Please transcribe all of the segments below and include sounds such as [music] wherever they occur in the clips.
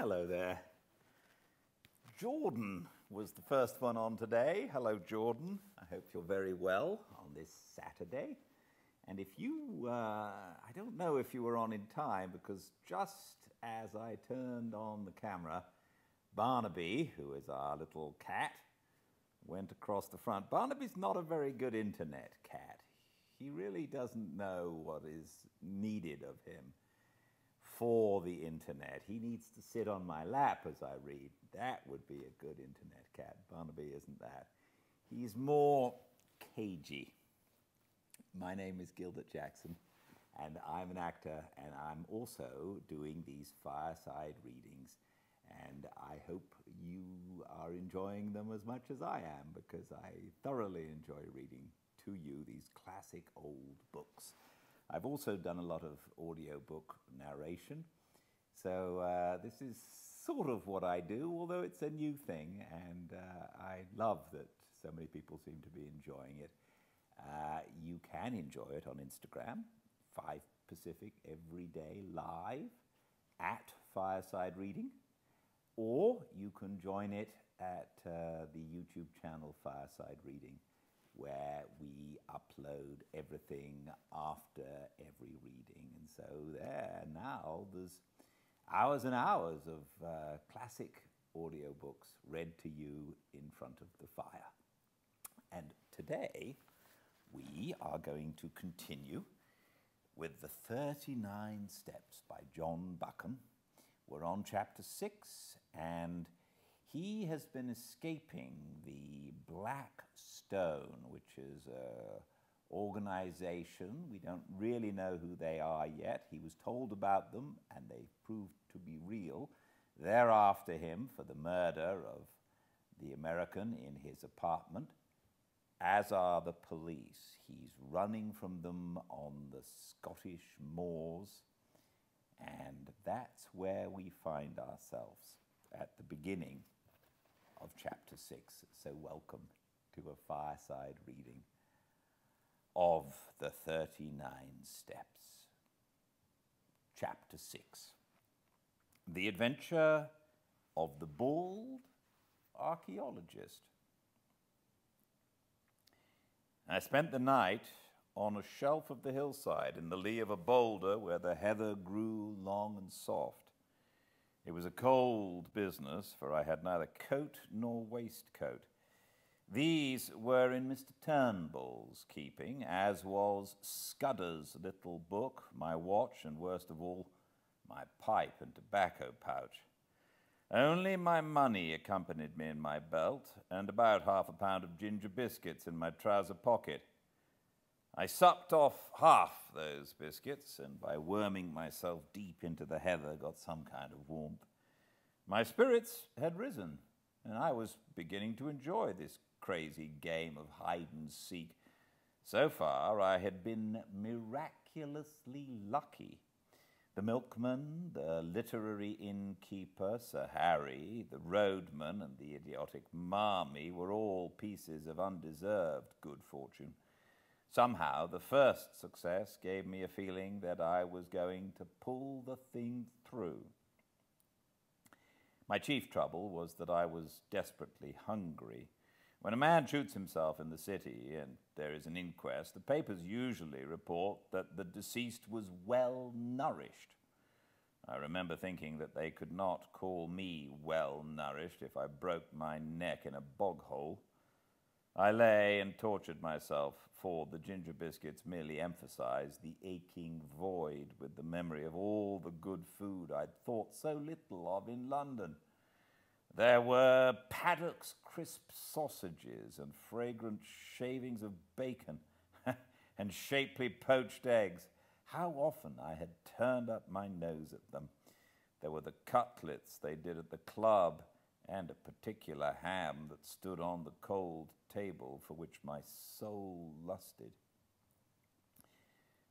Hello there. Jordan was the first one on today. Hello, Jordan. I hope you're very well on this Saturday. And if you, uh, I don't know if you were on in time because just as I turned on the camera, Barnaby, who is our little cat, went across the front. Barnaby's not a very good internet cat. He really doesn't know what is needed of him for the internet. He needs to sit on my lap as I read. That would be a good internet cat. Barnaby isn't that. He's more cagey. My name is Gildart Jackson, and I'm an actor, and I'm also doing these fireside readings. And I hope you are enjoying them as much as I am, because I thoroughly enjoy reading to you these classic old books. I've also done a lot of audiobook narration. So uh, this is sort of what I do, although it's a new thing, and uh, I love that so many people seem to be enjoying it. Uh, you can enjoy it on Instagram, 5 Pacific every day live at Fireside Reading, or you can join it at uh, the YouTube channel Fireside Reading where we upload everything after every reading. And so there now there's hours and hours of uh, classic audiobooks read to you in front of the fire. And today we are going to continue with the 39 Steps by John Buchan. We're on chapter 6 and he has been escaping the Black Stone, which is an organization. We don't really know who they are yet. He was told about them, and they proved to be real. They're after him for the murder of the American in his apartment, as are the police. He's running from them on the Scottish moors, and that's where we find ourselves at the beginning of chapter 6. So, welcome to a fireside reading of the 39 steps. Chapter 6 The Adventure of the Bald Archaeologist. I spent the night on a shelf of the hillside in the lee of a boulder where the heather grew long and soft. It was a cold business, for I had neither coat nor waistcoat. These were in Mr. Turnbull's keeping, as was Scudder's little book, my watch, and worst of all, my pipe and tobacco pouch. Only my money accompanied me in my belt, and about half a pound of ginger biscuits in my trouser pocket. I supped off half those biscuits, and by worming myself deep into the heather, got some kind of warmth. My spirits had risen, and I was beginning to enjoy this crazy game of hide and seek. So far, I had been miraculously lucky. The milkman, the literary innkeeper, Sir Harry, the roadman, and the idiotic Marmie were all pieces of undeserved good fortune. Somehow, the first success gave me a feeling that I was going to pull the thing through. My chief trouble was that I was desperately hungry. When a man shoots himself in the city and there is an inquest, the papers usually report that the deceased was well nourished. I remember thinking that they could not call me well nourished if I broke my neck in a bog hole. I lay and tortured myself, for the ginger biscuits merely emphasized the aching void with the memory of all the good food I'd thought so little of in London. There were Paddock's crisp sausages and fragrant shavings of bacon [laughs] and shapely poached eggs. How often I had turned up my nose at them. There were the cutlets they did at the club and a particular ham that stood on the cold table for which my soul lusted.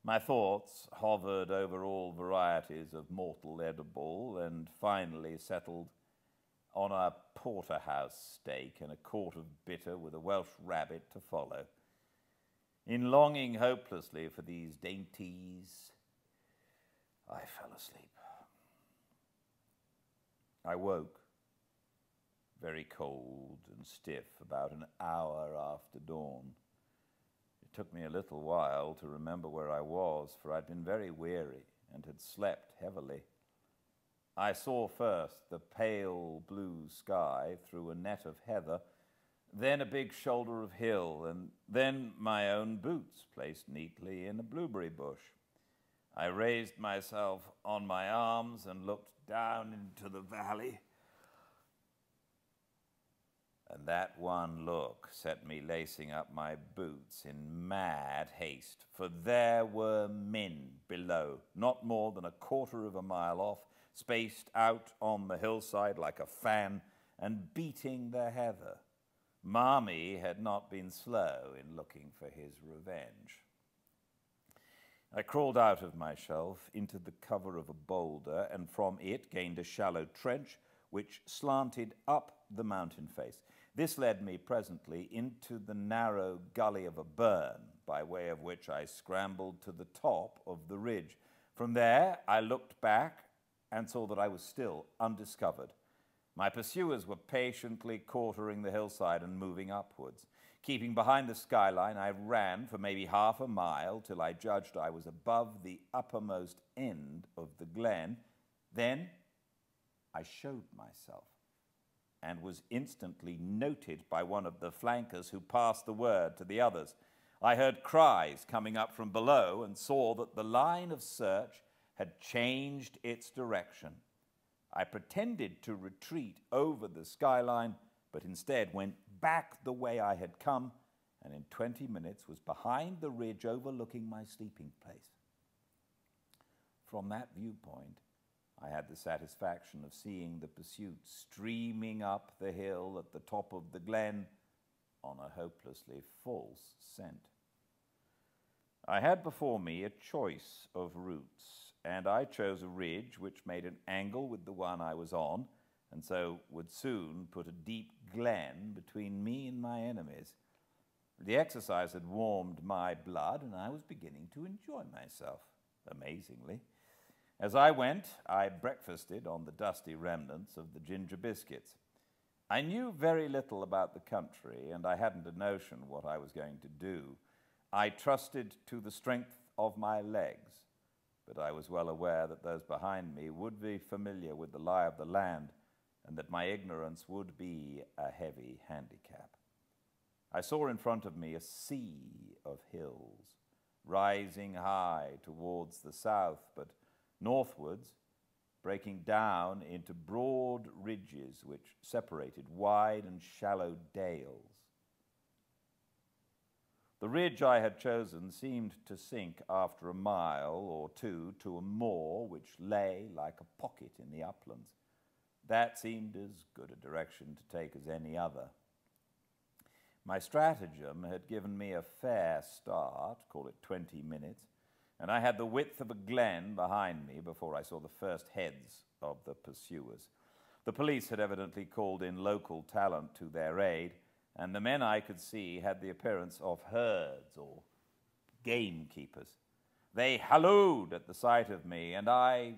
My thoughts hovered over all varieties of mortal edible and finally settled on a porterhouse steak and a quart of bitter with a Welsh rabbit to follow. In longing hopelessly for these dainties, I fell asleep. I woke very cold and stiff about an hour after dawn. It took me a little while to remember where I was, for I'd been very weary and had slept heavily. I saw first the pale blue sky through a net of heather, then a big shoulder of hill, and then my own boots placed neatly in a blueberry bush. I raised myself on my arms and looked down into the valley. And that one look set me lacing up my boots in mad haste, for there were men below, not more than a quarter of a mile off, spaced out on the hillside like a fan, and beating the heather. Marmie had not been slow in looking for his revenge. I crawled out of my shelf into the cover of a boulder, and from it gained a shallow trench which slanted up the mountain face. This led me presently into the narrow gully of a burn, by way of which I scrambled to the top of the ridge. From there, I looked back and saw that I was still undiscovered. My pursuers were patiently quartering the hillside and moving upwards. Keeping behind the skyline, I ran for maybe half a mile till I judged I was above the uppermost end of the glen. Then I showed myself and was instantly noted by one of the flankers who passed the word to the others. I heard cries coming up from below and saw that the line of search had changed its direction. I pretended to retreat over the skyline, but instead went back the way I had come, and in 20 minutes was behind the ridge overlooking my sleeping place. From that viewpoint, I had the satisfaction of seeing the pursuit streaming up the hill at the top of the glen on a hopelessly false scent. I had before me a choice of routes, and I chose a ridge which made an angle with the one I was on, and so would soon put a deep glen between me and my enemies. The exercise had warmed my blood, and I was beginning to enjoy myself, amazingly. As I went, I breakfasted on the dusty remnants of the ginger biscuits. I knew very little about the country, and I hadn't a notion what I was going to do. I trusted to the strength of my legs, but I was well aware that those behind me would be familiar with the lie of the land, and that my ignorance would be a heavy handicap. I saw in front of me a sea of hills, rising high towards the south, but northwards, breaking down into broad ridges which separated wide and shallow dales. The ridge I had chosen seemed to sink after a mile or two to a moor which lay like a pocket in the uplands. That seemed as good a direction to take as any other. My stratagem had given me a fair start, call it 20 minutes, and I had the width of a glen behind me before I saw the first heads of the pursuers. The police had evidently called in local talent to their aid, and the men I could see had the appearance of herds or gamekeepers. They hallooed at the sight of me, and I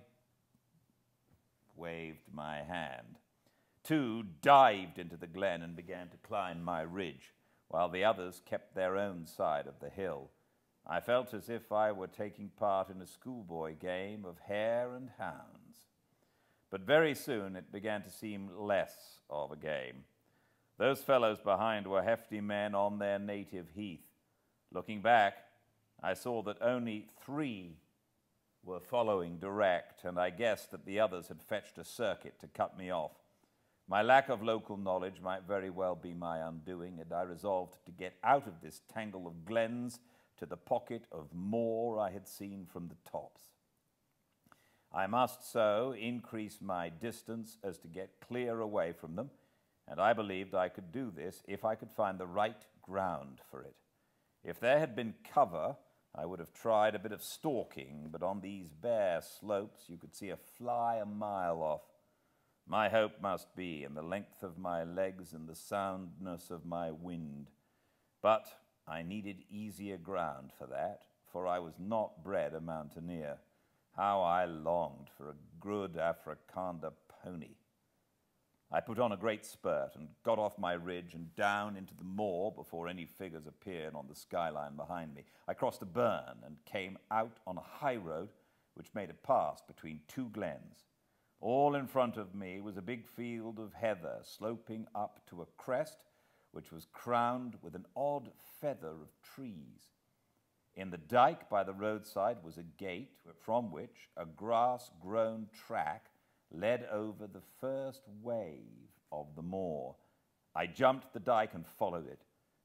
waved my hand. Two dived into the glen and began to climb my ridge, while the others kept their own side of the hill. I felt as if I were taking part in a schoolboy game of hare and hounds. But very soon it began to seem less of a game. Those fellows behind were hefty men on their native heath. Looking back, I saw that only three were following direct, and I guessed that the others had fetched a circuit to cut me off. My lack of local knowledge might very well be my undoing, and I resolved to get out of this tangle of glens to the pocket of moor I had seen from the tops. I must so increase my distance as to get clear away from them, and I believed I could do this if I could find the right ground for it. If there had been cover, I would have tried a bit of stalking, but on these bare slopes you could see a fly a mile off. My hope must be in the length of my legs and the soundness of my wind. But I needed easier ground for that, for I was not bred a mountaineer. How I longed for a good Afrikander pony. I put on a great spurt and got off my ridge and down into the moor before any figures appeared on the skyline behind me. I crossed a burn and came out on a high road which made a pass between two glens. All in front of me was a big field of heather sloping up to a crest which was crowned with an odd feather of trees. In the dike by the roadside was a gate from which a grass grown track led over the first wave of the moor. I jumped the dike and followed it,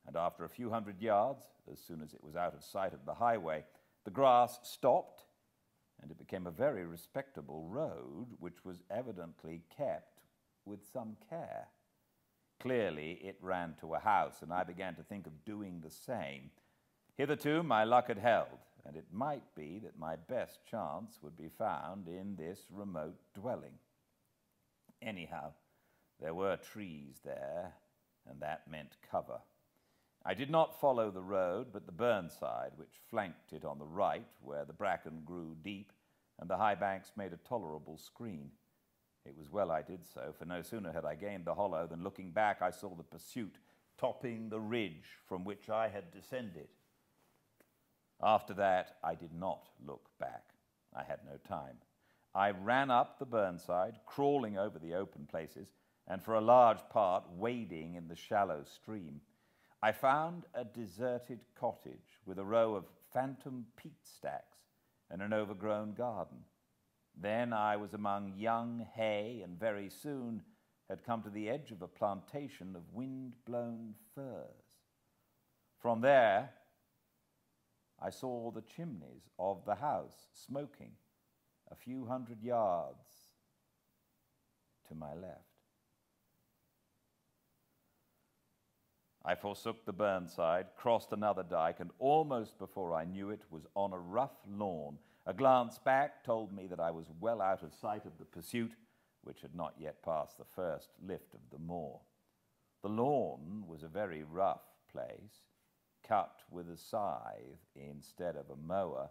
and after a few hundred yards, as soon as it was out of sight of the highway, the grass stopped, and it became a very respectable road, which was evidently kept with some care. Clearly, it ran to a house, and I began to think of doing the same. Hitherto, my luck had held and it might be that my best chance would be found in this remote dwelling. Anyhow, there were trees there, and that meant cover. I did not follow the road, but the burnside, which flanked it on the right, where the bracken grew deep and the high banks made a tolerable screen. It was well I did so, for no sooner had I gained the hollow than looking back I saw the pursuit topping the ridge from which I had descended. After that, I did not look back. I had no time. I ran up the burnside, crawling over the open places, and for a large part wading in the shallow stream. I found a deserted cottage with a row of phantom peat stacks and an overgrown garden. Then I was among young hay, and very soon had come to the edge of a plantation of wind blown firs. From there, I saw the chimneys of the house smoking a few hundred yards to my left. I forsook the burnside, crossed another dike, and almost before I knew it was on a rough lawn. A glance back told me that I was well out of sight of the pursuit, which had not yet passed the first lift of the moor. The lawn was a very rough place cut with a scythe instead of a mower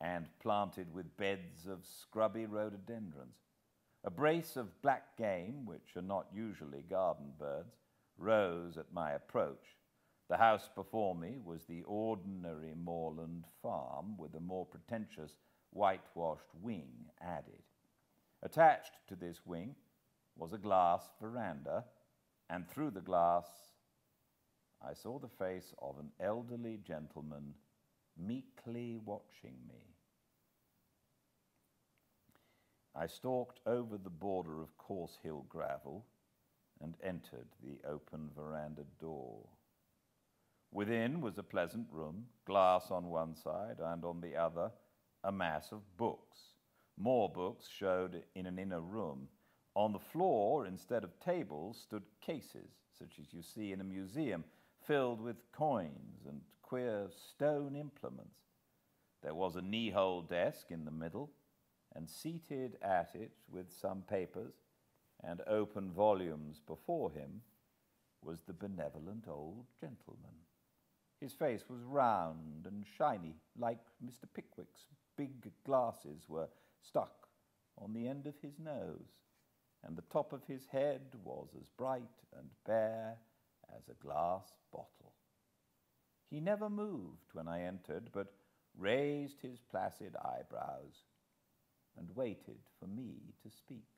and planted with beds of scrubby rhododendrons. A brace of black game, which are not usually garden birds, rose at my approach. The house before me was the ordinary moorland farm with a more pretentious whitewashed wing added. Attached to this wing was a glass veranda, and through the glass I saw the face of an elderly gentleman meekly watching me. I stalked over the border of coarse hill gravel and entered the open veranda door. Within was a pleasant room, glass on one side, and on the other, a mass of books. More books showed in an inner room. On the floor, instead of tables, stood cases, such as you see in a museum, filled with coins and queer stone implements. There was a knee hole desk in the middle, and seated at it with some papers and open volumes before him was the benevolent old gentleman. His face was round and shiny, like Mr. Pickwick's big glasses were stuck on the end of his nose, and the top of his head was as bright and bare as a glass bottle. He never moved when I entered, but raised his placid eyebrows and waited for me to speak.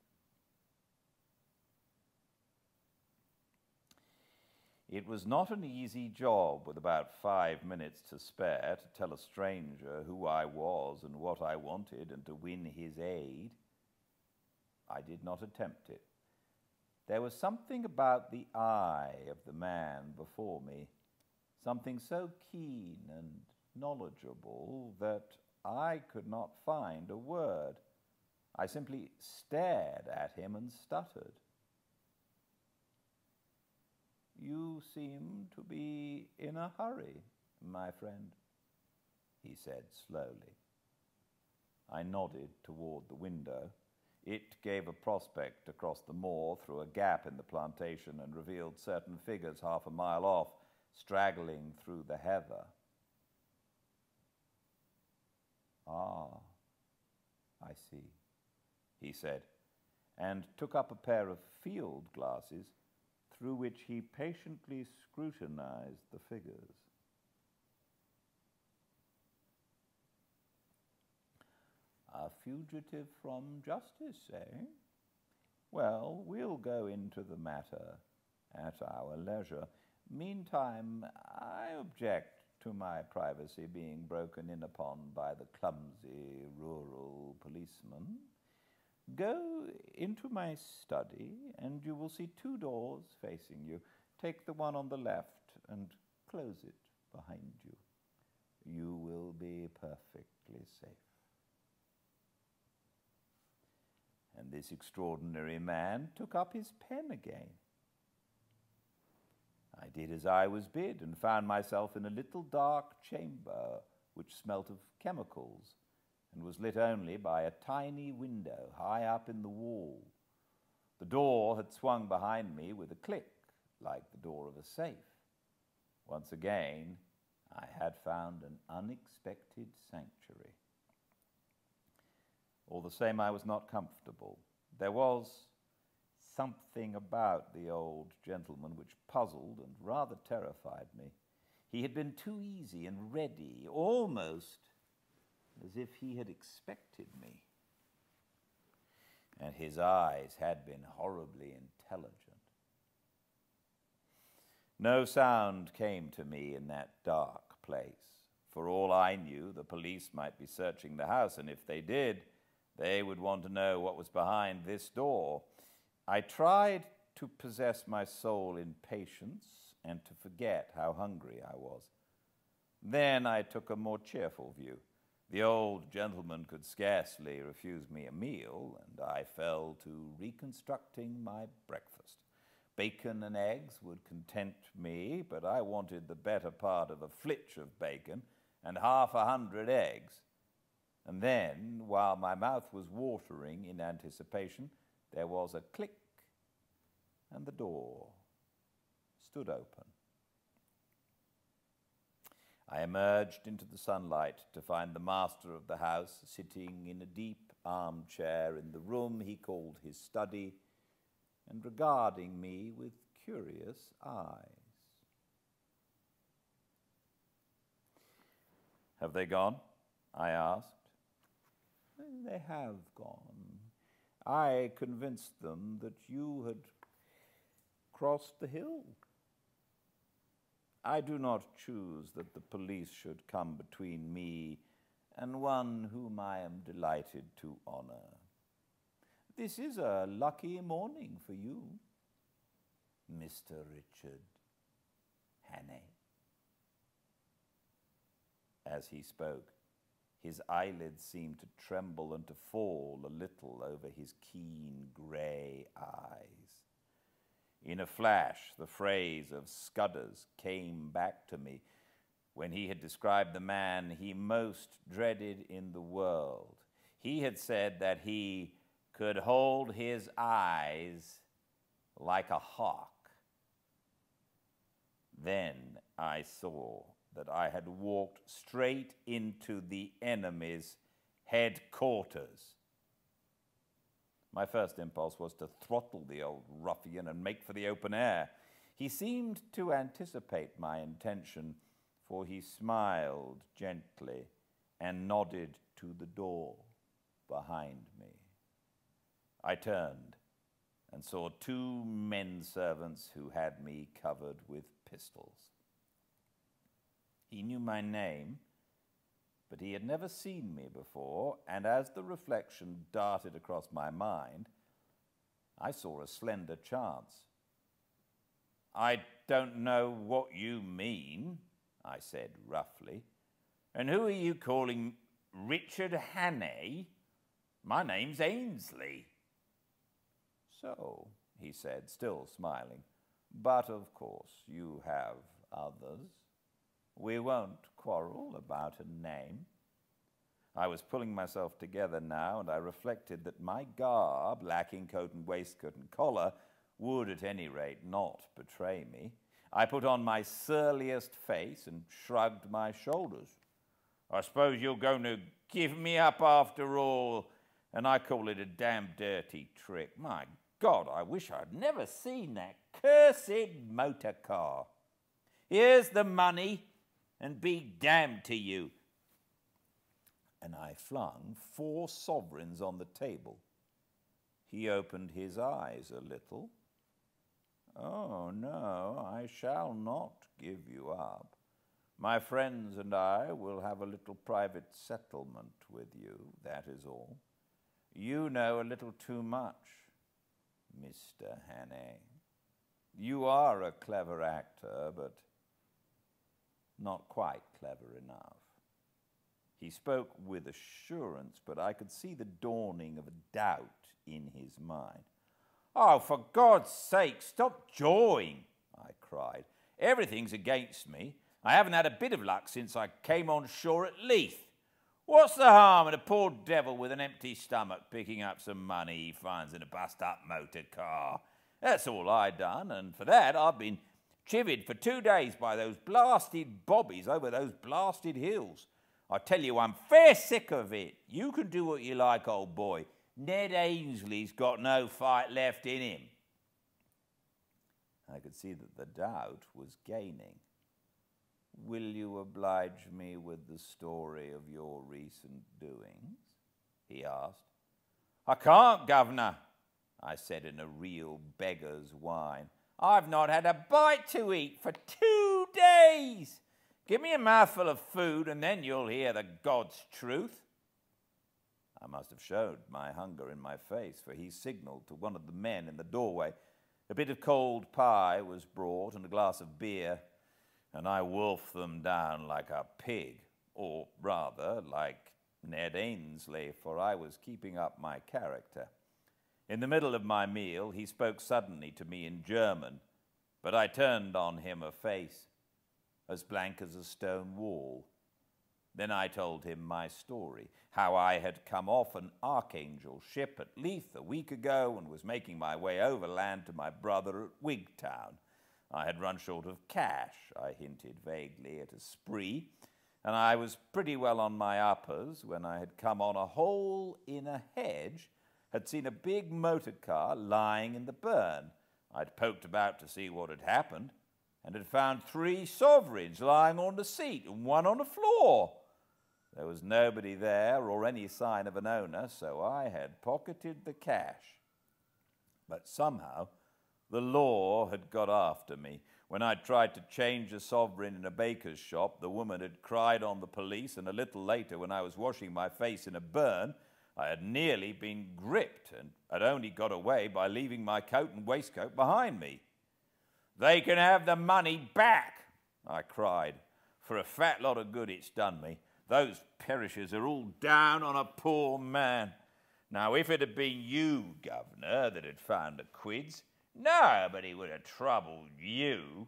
It was not an easy job with about five minutes to spare to tell a stranger who I was and what I wanted and to win his aid. I did not attempt it. There was something about the eye of the man before me, something so keen and knowledgeable that I could not find a word. I simply stared at him and stuttered. You seem to be in a hurry, my friend, he said slowly. I nodded toward the window. It gave a prospect across the moor through a gap in the plantation and revealed certain figures half a mile off, straggling through the heather. Ah, I see, he said, and took up a pair of field glasses through which he patiently scrutinized the figures. A fugitive from justice, eh? Well, we'll go into the matter at our leisure. Meantime, I object to my privacy being broken in upon by the clumsy rural policeman. Go into my study, and you will see two doors facing you. Take the one on the left and close it behind you. You will be perfectly safe. And this extraordinary man took up his pen again. I did as I was bid and found myself in a little dark chamber which smelt of chemicals and was lit only by a tiny window high up in the wall. The door had swung behind me with a click, like the door of a safe. Once again, I had found an unexpected sanctuary. All the same, I was not comfortable. There was something about the old gentleman which puzzled and rather terrified me. He had been too easy and ready, almost as if he had expected me. And his eyes had been horribly intelligent. No sound came to me in that dark place. For all I knew, the police might be searching the house, and if they did, they would want to know what was behind this door. I tried to possess my soul in patience and to forget how hungry I was. Then I took a more cheerful view. The old gentleman could scarcely refuse me a meal, and I fell to reconstructing my breakfast. Bacon and eggs would content me, but I wanted the better part of a flitch of bacon and half a hundred eggs. And then, while my mouth was watering in anticipation, there was a click, and the door stood open. I emerged into the sunlight to find the master of the house sitting in a deep armchair in the room he called his study and regarding me with curious eyes. Have they gone? I asked. They have gone. I convinced them that you had crossed the hill. I do not choose that the police should come between me and one whom I am delighted to honor. This is a lucky morning for you, Mr. Richard Hannay. As he spoke, his eyelids seemed to tremble and to fall a little over his keen grey eyes. In a flash, the phrase of Scudder's came back to me when he had described the man he most dreaded in the world. He had said that he could hold his eyes like a hawk. Then I saw that I had walked straight into the enemy's headquarters. My first impulse was to throttle the old ruffian and make for the open air. He seemed to anticipate my intention, for he smiled gently and nodded to the door behind me. I turned and saw two men servants who had me covered with pistols. He knew my name but he had never seen me before, and as the reflection darted across my mind, I saw a slender chance. I don't know what you mean, I said roughly. And who are you calling Richard Hannay? My name's Ainslie. So, he said, still smiling, but of course you have others. We won't quarrel about a name. I was pulling myself together now, and I reflected that my garb, lacking coat and waistcoat and collar, would at any rate not betray me. I put on my surliest face and shrugged my shoulders. I suppose you're going to give me up after all And I call it a damn dirty trick. My God, I wish I'd never seen that cursed motor car. Here's the money, and be damned to you. And I flung four sovereigns on the table. He opened his eyes a little. Oh, no, I shall not give you up. My friends and I will have a little private settlement with you, that is all. You know a little too much, Mr. Hannay. You are a clever actor, but not quite clever enough. He spoke with assurance, but I could see the dawning of a doubt in his mind. Oh, for God's sake, stop jawing, I cried. Everything's against me. I haven't had a bit of luck since I came on shore at Leith. What's the harm in a poor devil with an empty stomach picking up some money he finds in a bust up motor car? That's all I done, and for that I've been chivied for two days by those blasted bobbies over those blasted hills. I tell you, I'm fair sick of it. You can do what you like, old boy. Ned Ainslie's got no fight left in him. I could see that the doubt was gaining. Will you oblige me with the story of your recent doings? he asked. I can't, Governor, I said in a real beggar's whine. I've not had a bite to eat for two days. Give me a mouthful of food, and then you'll hear the God's truth. I must have showed my hunger in my face, for he signaled to one of the men in the doorway. A bit of cold pie was brought and a glass of beer and I wolfed them down like a pig, or rather, like Ned Ainslie, for I was keeping up my character. In the middle of my meal, he spoke suddenly to me in German, but I turned on him a face as blank as a stone wall. Then I told him my story, how I had come off an Archangel ship at Leith a week ago and was making my way overland to my brother at Wigtown I had run short of cash, I hinted vaguely at a spree, and I was pretty well on my uppers when I had come on a hole in a hedge, had seen a big motor car lying in the burn. I'd poked about to see what had happened, and had found three sovereigns lying on the seat and one on the floor. There was nobody there or any sign of an owner, so I had pocketed the cash. But somehow, the law had got after me. When I tried to change a sovereign in a baker's shop, the woman had cried on the police, and a little later, when I was washing my face in a burn, I had nearly been gripped and had only got away by leaving my coat and waistcoat behind me. They can have the money back, I cried. For a fat lot of good it's done me. Those perishers are all down on a poor man. Now, if it had been you, Governor, that had found the quids, Nobody would have troubled you.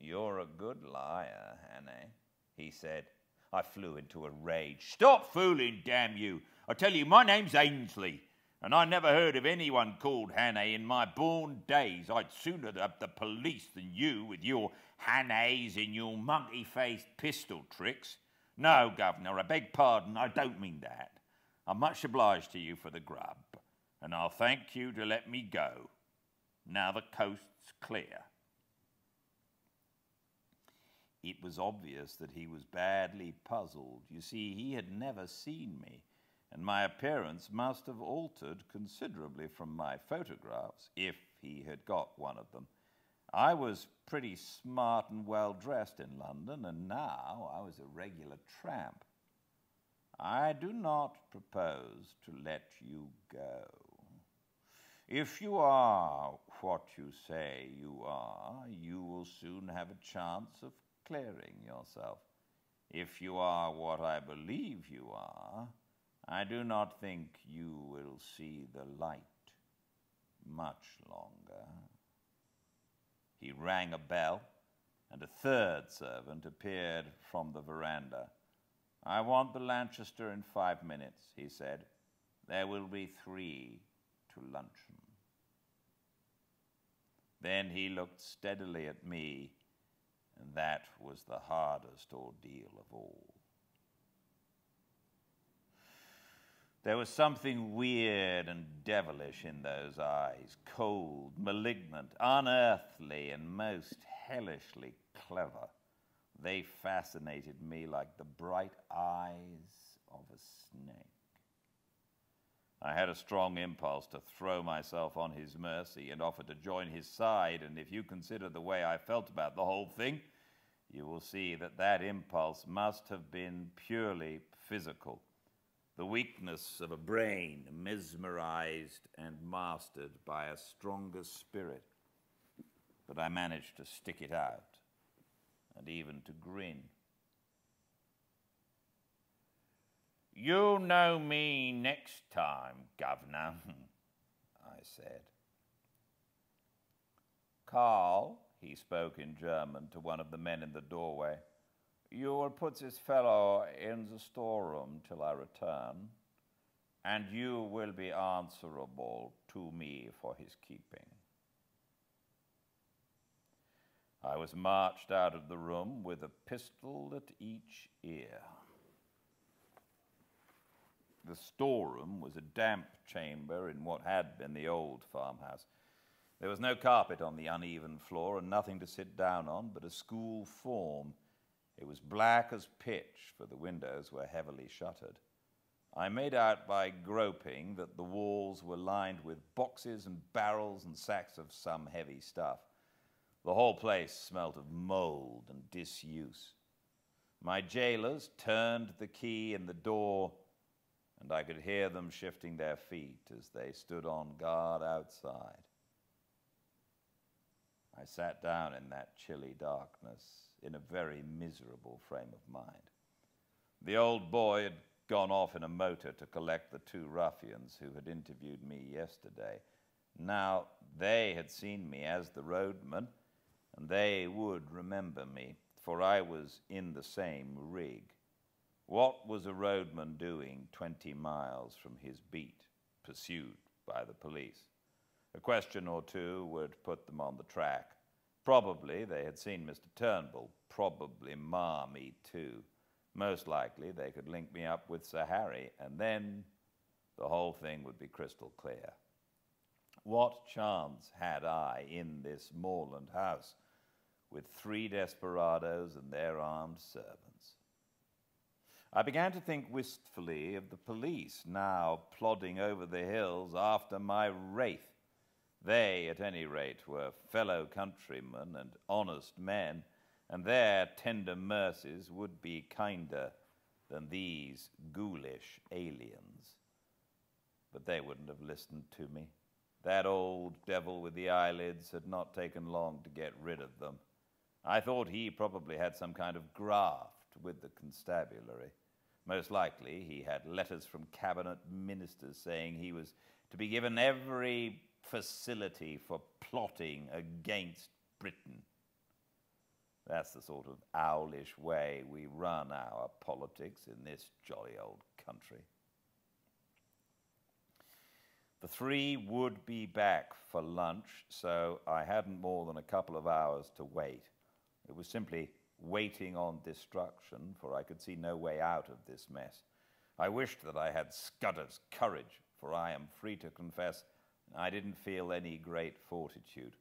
You're a good liar, Hannay, he said. I flew into a rage. Stop fooling, damn you. I tell you, my name's Ainslie, and I never heard of anyone called Hannay in my born days. I'd sooner have the police than you with your Hannays and your monkey faced pistol tricks. No, Governor, I beg pardon, I don't mean that. I'm much obliged to you for the grub, and I'll thank you to let me go. Now the coast's clear. It was obvious that he was badly puzzled. You see, he had never seen me, and my appearance must have altered considerably from my photographs, if he had got one of them. I was pretty smart and well dressed in London, and now I was a regular tramp. I do not propose to let you go. If you are what you say you are, you will soon have a chance of clearing yourself. If you are what I believe you are, I do not think you will see the light much longer. He rang a bell, and a third servant appeared from the veranda. I want the Lanchester in five minutes, he said. There will be three to luncheon. Then he looked steadily at me, and that was the hardest ordeal of all. There was something weird and devilish in those eyes, cold, malignant, unearthly, and most hellishly clever. They fascinated me like the bright eyes of a snake. I had a strong impulse to throw myself on his mercy and offer to join his side, and if you consider the way I felt about the whole thing, you will see that that impulse must have been purely physical. The weakness of a brain mesmerized and mastered by a stronger spirit. But I managed to stick it out and even to grin. You'll know me next time, Governor, [laughs] I said. Karl, he spoke in German to one of the men in the doorway, you will put this fellow in the storeroom till I return, and you will be answerable to me for his keeping. I was marched out of the room with a pistol at each ear. The storeroom was a damp chamber in what had been the old farmhouse. There was no carpet on the uneven floor and nothing to sit down on but a school form. It was black as pitch, for the windows were heavily shuttered. I made out by groping that the walls were lined with boxes and barrels and sacks of some heavy stuff. The whole place smelt of mold and disuse. My jailers turned the key in the door, and I could hear them shifting their feet as they stood on guard outside. I sat down in that chilly darkness in a very miserable frame of mind. The old boy had gone off in a motor to collect the two ruffians who had interviewed me yesterday. Now they had seen me as the roadman and they would remember me, for I was in the same rig. What was a roadman doing 20 miles from his beat, pursued by the police? A question or two would put them on the track. Probably they had seen Mr. Turnbull, probably Marmie too. Most likely they could link me up with Sir Harry, and then the whole thing would be crystal clear. What chance had I in this moorland house with three desperadoes and their armed servants. I began to think wistfully of the police now plodding over the hills after my wraith. They, at any rate, were fellow countrymen and honest men, and their tender mercies would be kinder than these ghoulish aliens. But they wouldn't have listened to me. That old devil with the eyelids had not taken long to get rid of them. I thought he probably had some kind of graft with the constabulary. Most likely, he had letters from cabinet ministers saying he was to be given every facility for plotting against Britain. That's the sort of owlish way we run our politics in this jolly old country. The three would be back for lunch, so I hadn't more than a couple of hours to wait. It was simply waiting on destruction, for I could see no way out of this mess. I wished that I had Scudder's courage, for I am free to confess I didn't feel any great fortitude.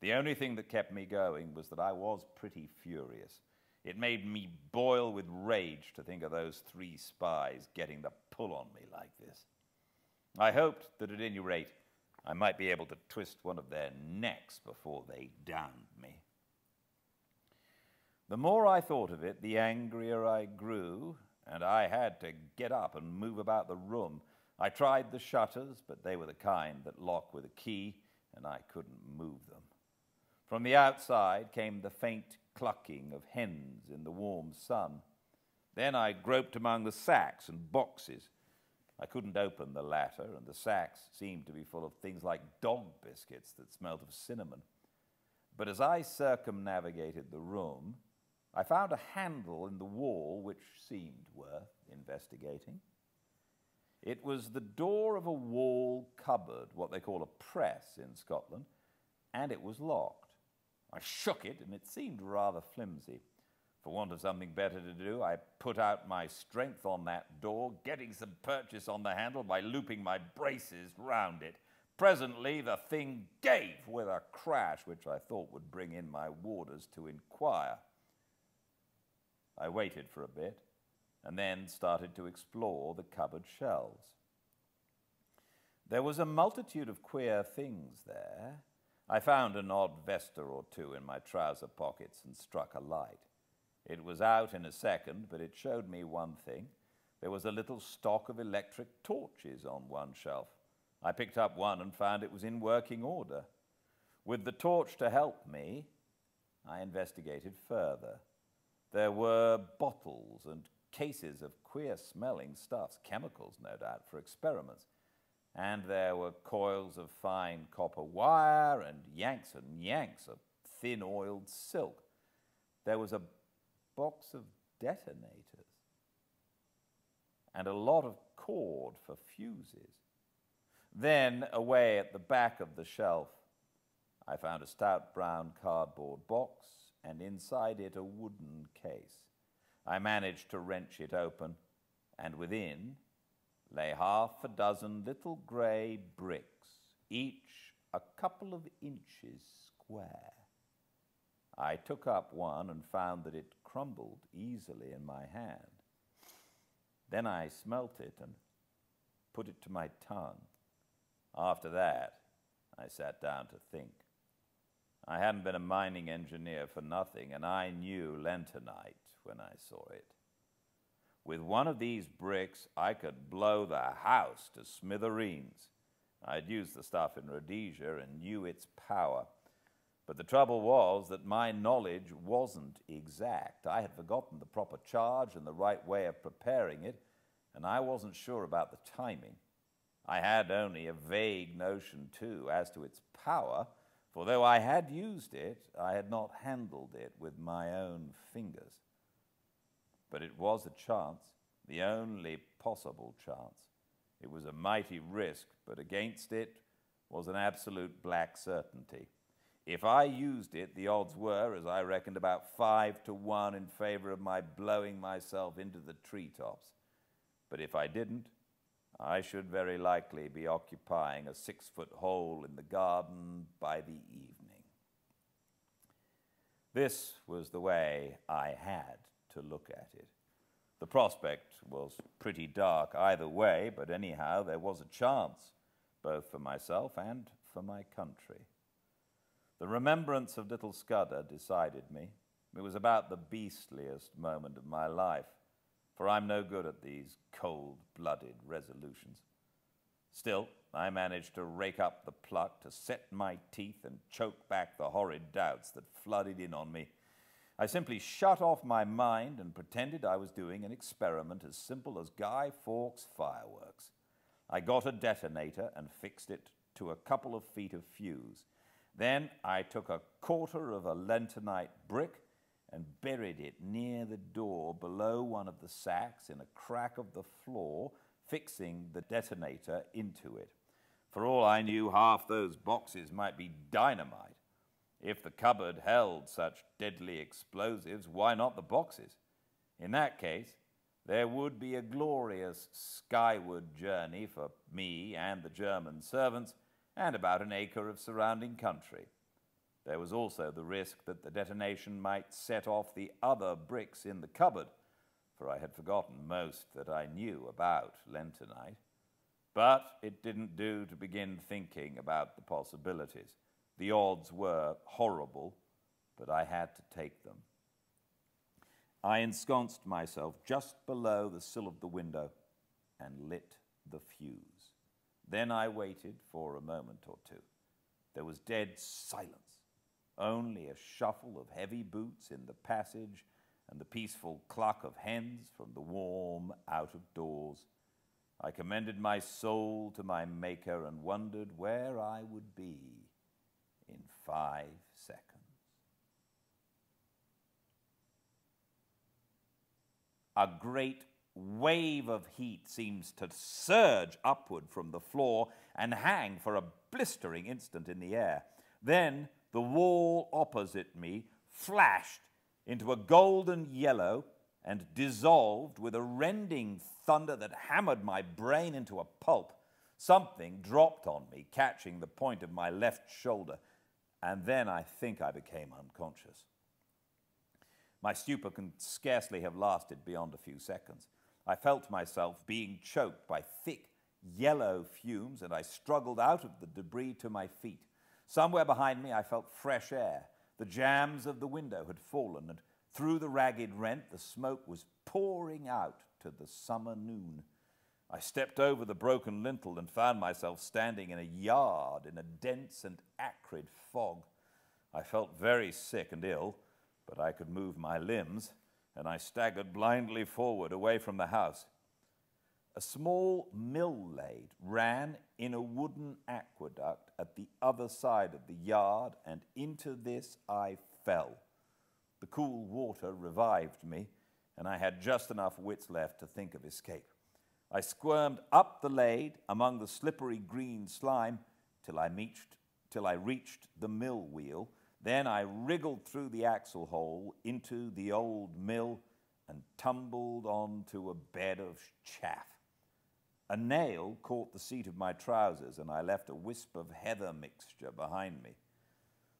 The only thing that kept me going was that I was pretty furious. It made me boil with rage to think of those three spies getting the pull on me like this. I hoped that at any rate I might be able to twist one of their necks before they downed me. The more I thought of it, the angrier I grew, and I had to get up and move about the room. I tried the shutters, but they were the kind that lock with a key, and I couldn't move them. From the outside came the faint clucking of hens in the warm sun. Then I groped among the sacks and boxes. I couldn't open the latter, and the sacks seemed to be full of things like dog biscuits that smelt of cinnamon. But as I circumnavigated the room, I found a handle in the wall which seemed worth investigating. It was the door of a wall cupboard, what they call a press in Scotland, and it was locked. I shook it, and it seemed rather flimsy. For want of something better to do, I put out my strength on that door, getting some purchase on the handle by looping my braces round it. Presently, the thing gave with a crash which I thought would bring in my warders to inquire. I waited for a bit and then started to explore the cupboard shelves. There was a multitude of queer things there. I found an odd vesta or two in my trouser pockets and struck a light. It was out in a second, but it showed me one thing. There was a little stock of electric torches on one shelf. I picked up one and found it was in working order. With the torch to help me, I investigated further. There were bottles and cases of queer smelling stuffs, chemicals, no doubt, for experiments. And there were coils of fine copper wire and yanks and yanks of thin oiled silk. There was a box of detonators and a lot of cord for fuses. Then, away at the back of the shelf, I found a stout brown cardboard box and inside it a wooden case. I managed to wrench it open, and within lay half a dozen little grey bricks, each a couple of inches square. I took up one and found that it crumbled easily in my hand. Then I smelt it and put it to my tongue. After that, I sat down to think. I hadn't been a mining engineer for nothing, and I knew lentonite when I saw it. With one of these bricks, I could blow the house to smithereens. I'd used the stuff in Rhodesia and knew its power. But the trouble was that my knowledge wasn't exact. I had forgotten the proper charge and the right way of preparing it, and I wasn't sure about the timing. I had only a vague notion, too, as to its power, for though I had used it, I had not handled it with my own fingers. But it was a chance, the only possible chance. It was a mighty risk, but against it was an absolute black certainty. If I used it, the odds were, as I reckoned, about five to one in favor of my blowing myself into the treetops. But if I didn't, I should very likely be occupying a six foot hole in the garden by the evening. This was the way I had to look at it. The prospect was pretty dark either way, but anyhow, there was a chance, both for myself and for my country. The remembrance of little Scudder decided me. It was about the beastliest moment of my life, for I'm no good at these cold blooded resolutions. Still, I managed to rake up the pluck to set my teeth and choke back the horrid doubts that flooded in on me. I simply shut off my mind and pretended I was doing an experiment as simple as Guy Fawkes fireworks. I got a detonator and fixed it to a couple of feet of fuse. Then I took a quarter of a lentonite brick and buried it near the door below one of the sacks in a crack of the floor, fixing the detonator into it. For all I knew, half those boxes might be dynamite. If the cupboard held such deadly explosives, why not the boxes? In that case, there would be a glorious skyward journey for me and the German servants and about an acre of surrounding country. There was also the risk that the detonation might set off the other bricks in the cupboard, for I had forgotten most that I knew about lentonite. But it didn't do to begin thinking about the possibilities. The odds were horrible, but I had to take them. I ensconced myself just below the sill of the window and lit the fuse. Then I waited for a moment or two. There was dead silence, only a shuffle of heavy boots in the passage and the peaceful cluck of hens from the warm out of doors. I commended my soul to my Maker and wondered where I would be five seconds. A great wave of heat seems to surge upward from the floor and hang for a blistering instant in the air. Then the wall opposite me flashed into a golden yellow and dissolved with a rending thunder that hammered my brain into a pulp. Something dropped on me, catching the point of my left shoulder, and then I think I became unconscious. My stupor can scarcely have lasted beyond a few seconds. I felt myself being choked by thick, yellow fumes, and I struggled out of the debris to my feet. Somewhere behind me, I felt fresh air. The jambs of the window had fallen, and through the ragged rent, the smoke was pouring out to the summer noon. I stepped over the broken lintel and found myself standing in a yard in a dense and acrid fog. I felt very sick and ill, but I could move my limbs, and I staggered blindly forward away from the house. A small mill lade ran in a wooden aqueduct at the other side of the yard, and into this I fell. The cool water revived me, and I had just enough wits left to think of escape. I squirmed up the lade among the slippery green slime till I, reached, till I reached the mill wheel. Then I wriggled through the axle hole into the old mill and tumbled onto a bed of chaff. A nail caught the seat of my trousers, and I left a wisp of heather mixture behind me.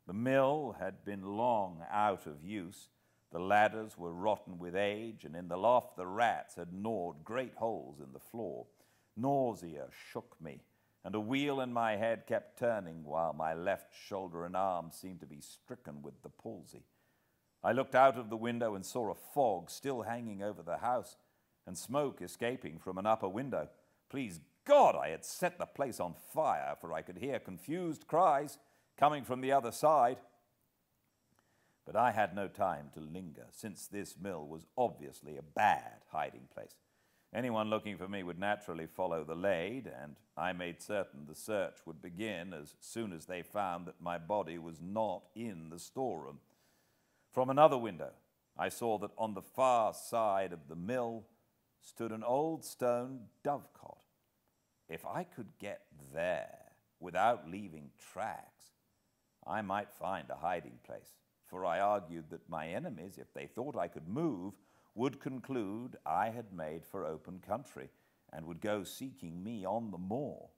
The mill had been long out of use. The ladders were rotten with age, and in the loft the rats had gnawed great holes in the floor. Nausea shook me, and a wheel in my head kept turning while my left shoulder and arm seemed to be stricken with the palsy. I looked out of the window and saw a fog still hanging over the house and smoke escaping from an upper window. Please God, I had set the place on fire, for I could hear confused cries coming from the other side. But I had no time to linger, since this mill was obviously a bad hiding place. Anyone looking for me would naturally follow the lade, and I made certain the search would begin as soon as they found that my body was not in the storeroom. From another window, I saw that on the far side of the mill stood an old stone dovecot. If I could get there without leaving tracks, I might find a hiding place. For I argued that my enemies, if they thought I could move, would conclude I had made for open country and would go seeking me on the moor.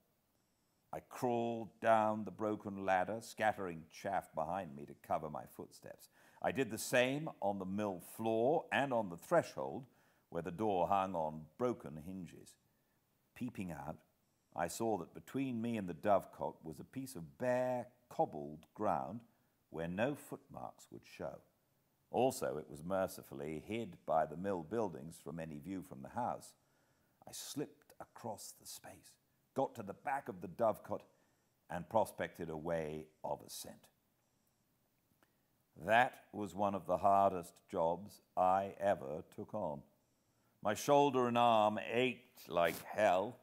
I crawled down the broken ladder, scattering chaff behind me to cover my footsteps. I did the same on the mill floor and on the threshold, where the door hung on broken hinges. Peeping out, I saw that between me and the dovecot was a piece of bare, cobbled ground where no footmarks would show. Also, it was mercifully hid by the mill buildings from any view from the house. I slipped across the space, got to the back of the dovecot, and prospected a way of ascent. That was one of the hardest jobs I ever took on. My shoulder and arm ached like hell,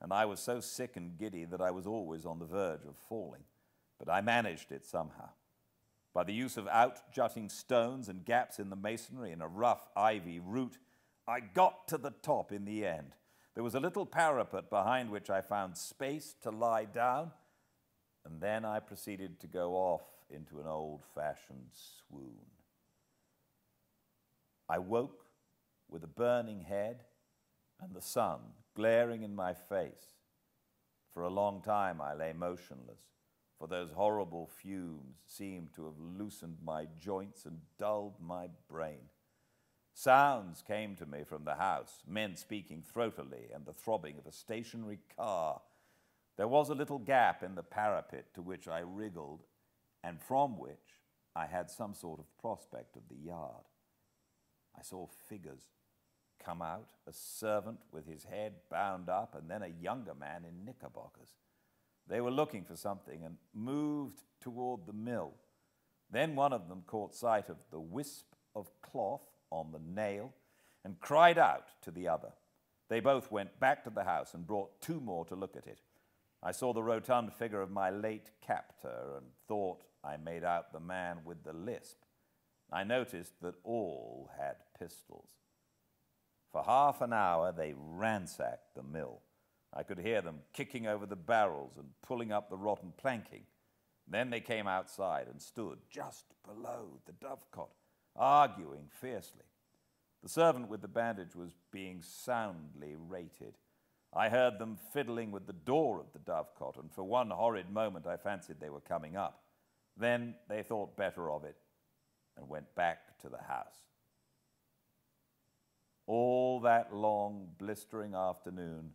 and I was so sick and giddy that I was always on the verge of falling. But I managed it somehow. By the use of out jutting stones and gaps in the masonry and a rough ivy root, I got to the top in the end. There was a little parapet behind which I found space to lie down, and then I proceeded to go off into an old fashioned swoon. I woke with a burning head and the sun glaring in my face. For a long time I lay motionless, for those horrible fumes seemed to have loosened my joints and dulled my brain. Sounds came to me from the house, men speaking throatily, and the throbbing of a stationary car. There was a little gap in the parapet to which I wriggled, and from which I had some sort of prospect of the yard. I saw figures come out, a servant with his head bound up, and then a younger man in knickerbockers. They were looking for something and moved toward the mill. Then one of them caught sight of the wisp of cloth on the nail and cried out to the other. They both went back to the house and brought two more to look at it. I saw the rotund figure of my late captor and thought I made out the man with the lisp. I noticed that all had pistols. For half an hour, they ransacked the mill. I could hear them kicking over the barrels and pulling up the rotten planking. Then they came outside and stood just below the dovecot. arguing fiercely. The servant with the bandage was being soundly rated. I heard them fiddling with the door of the dovecot, and for one horrid moment I fancied they were coming up. Then they thought better of it and went back to the house. All that long, blistering afternoon,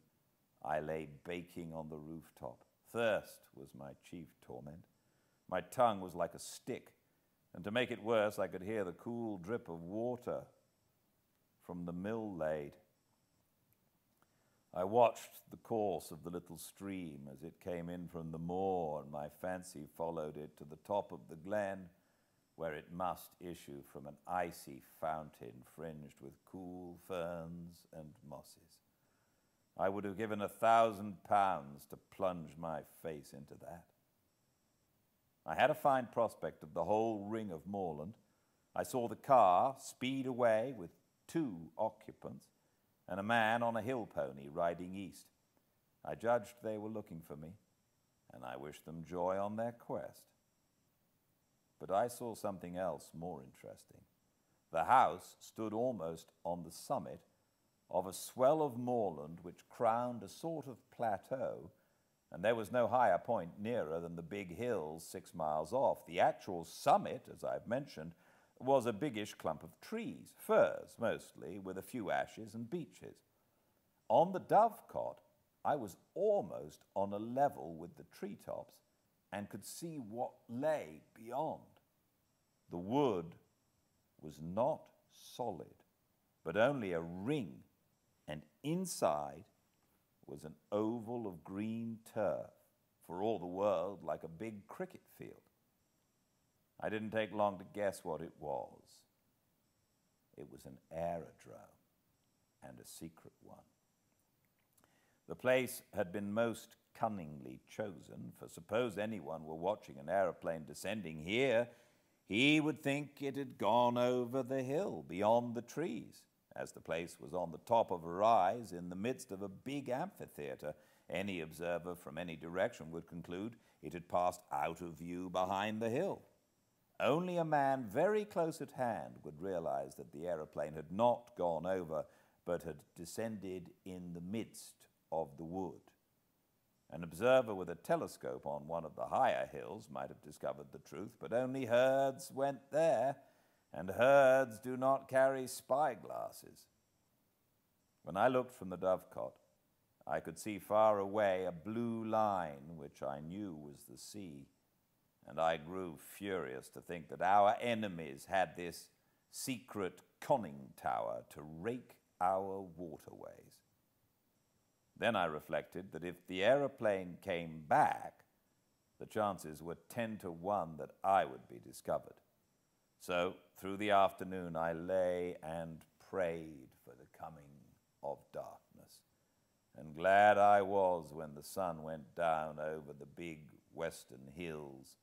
I lay baking on the rooftop. Thirst was my chief torment. My tongue was like a stick, and to make it worse, I could hear the cool drip of water from the mill lade. I watched the course of the little stream as it came in from the moor, and my fancy followed it to the top of the glen, where it must issue from an icy fountain fringed with cool ferns and mosses. I would have given a thousand pounds to plunge my face into that. I had a fine prospect of the whole ring of moorland. I saw the car speed away with two occupants and a man on a hill pony riding east. I judged they were looking for me, and I wished them joy on their quest. But I saw something else more interesting. The house stood almost on the summit of a swell of moorland which crowned a sort of plateau, and there was no higher point nearer than the big hills six miles off. The actual summit, as I've mentioned, was a biggish clump of trees, firs mostly, with a few ashes and beeches. On the dovecot, I was almost on a level with the treetops and could see what lay beyond. The wood was not solid, but only a ring, inside was an oval of green turf, for all the world like a big cricket field. I didn't take long to guess what it was. It was an aerodrome, and a secret one. The place had been most cunningly chosen, for suppose anyone were watching an aeroplane descending here, he would think it had gone over the hill beyond the trees, as the place was on the top of a rise in the midst of a big amphitheater. Any observer from any direction would conclude it had passed out of view behind the hill. Only a man very close at hand would realize that the aeroplane had not gone over, but had descended in the midst of the wood. An observer with a telescope on one of the higher hills might have discovered the truth, but only herds went there, and herds do not carry spyglasses. When I looked from the dovecot, I could see far away a blue line, which I knew was the sea and I grew furious to think that our enemies had this secret conning tower to rake our waterways. Then I reflected that if the aeroplane came back, the chances were 10 to 1 that I would be discovered. So, through the afternoon, I lay and prayed for the coming of darkness. And glad I was when the sun went down over the big western hills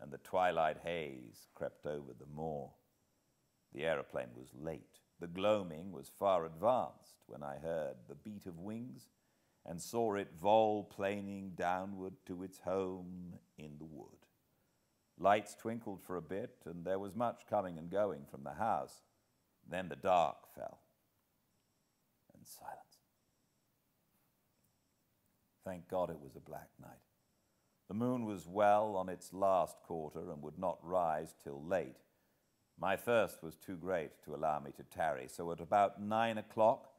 and the twilight haze crept over the moor. The aeroplane was late. The gloaming was far advanced when I heard the beat of wings and saw it vol-planing downward to its home in the wood. Lights twinkled for a bit, and there was much coming and going from the house. Then the dark fell, and silence. Thank God it was a black night. The moon was well on its last quarter and would not rise till late. My thirst was too great to allow me to tarry, so at about nine o'clock,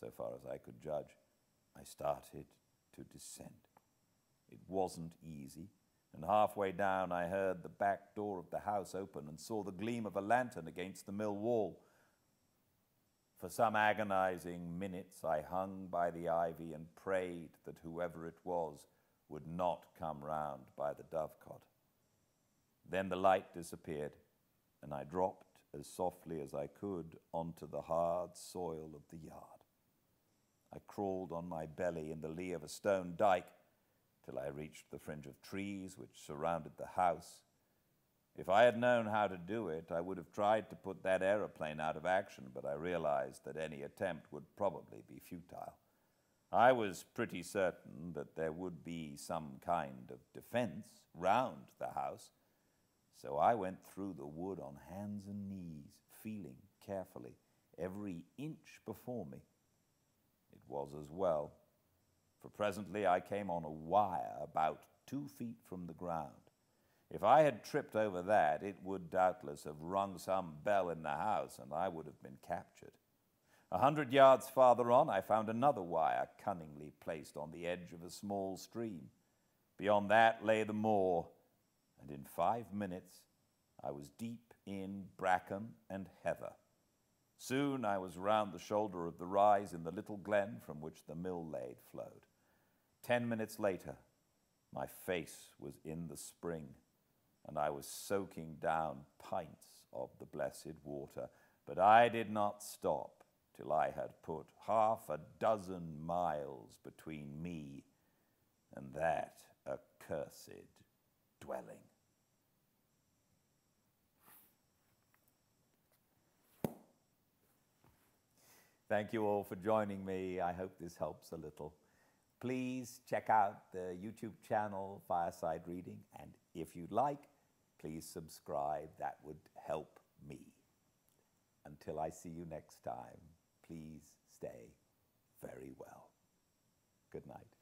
so far as I could judge, I started to descend. It wasn't easy, and halfway down I heard the back door of the house open and saw the gleam of a lantern against the mill wall. For some agonizing minutes I hung by the ivy and prayed that whoever it was would not come round by the dovecot. Then the light disappeared, and I dropped as softly as I could onto the hard soil of the yard. I crawled on my belly in the lee of a stone dike till I reached the fringe of trees which surrounded the house. If I had known how to do it, I would have tried to put that aeroplane out of action, but I realized that any attempt would probably be futile. I was pretty certain that there would be some kind of defense round the house, so I went through the wood on hands and knees, feeling carefully every inch before me. It was as well, for presently I came on a wire about two feet from the ground. If I had tripped over that, it would doubtless have rung some bell in the house, and I would have been captured. A hundred yards farther on, I found another wire cunningly placed on the edge of a small stream. Beyond that lay the moor, and in five minutes I was deep in bracken and heather. Soon I was round the shoulder of the rise in the little glen from which the mill lade flowed. Ten minutes later, my face was in the spring, and I was soaking down pints of the blessed water. But I did not stop till I had put half a dozen miles between me and that accursed dwelling. Thank you all for joining me. I hope this helps a little please check out the YouTube channel Fireside Reading. And if you'd like, please subscribe. That would help me. Until I see you next time, please stay very well. Good night.